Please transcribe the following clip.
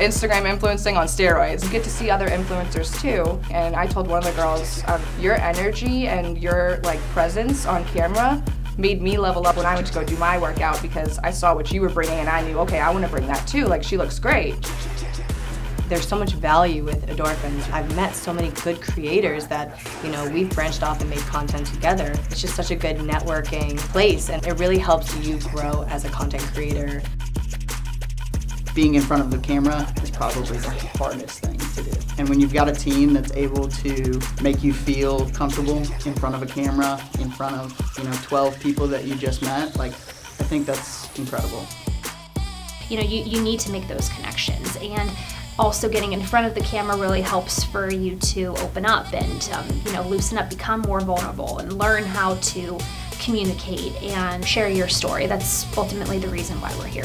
Instagram influencing on steroids. You get to see other influencers too. And I told one of the girls, um, your energy and your like presence on camera made me level up when I went to go do my workout because I saw what you were bringing and I knew, okay, I want to bring that too. Like she looks great. There's so much value with Endorphinz. I've met so many good creators that, you know, we've branched off and made content together. It's just such a good networking place and it really helps you grow as a content creator. Being in front of the camera is probably the hardest thing to do. And when you've got a team that's able to make you feel comfortable in front of a camera, in front of, you know, 12 people that you just met, like, I think that's incredible. You know, you, you need to make those connections. And also getting in front of the camera really helps for you to open up and um, you know loosen up become more vulnerable and learn how to communicate and share your story that's ultimately the reason why we're here